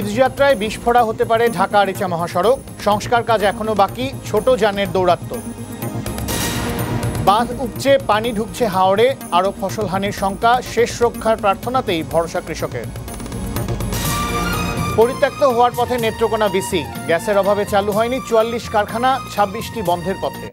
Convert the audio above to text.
ঈদযাত্রায় বিস্ফোরা হতে পারে ঢাকা আরিচা মহাসড়ক। সংস্কার কাজ এখনও বাকি, ছোট যানের দৌরাত্ম বাঁধ উপচে, পানি ঢুকছে হাওড়ে, আরও ফসলহানির শঙ্কা, শেষ রক্ষার প্রার্থনাতেই ভরসা কৃষকের। পরিত্যক্ত হওয়ার পথে নেত্রকোনা বিসি। গ্যাসের অভাবে চালু হয়নি চুয়াল্লিশ কারখানা, ছাব্বিশটি বন্ধের পথে।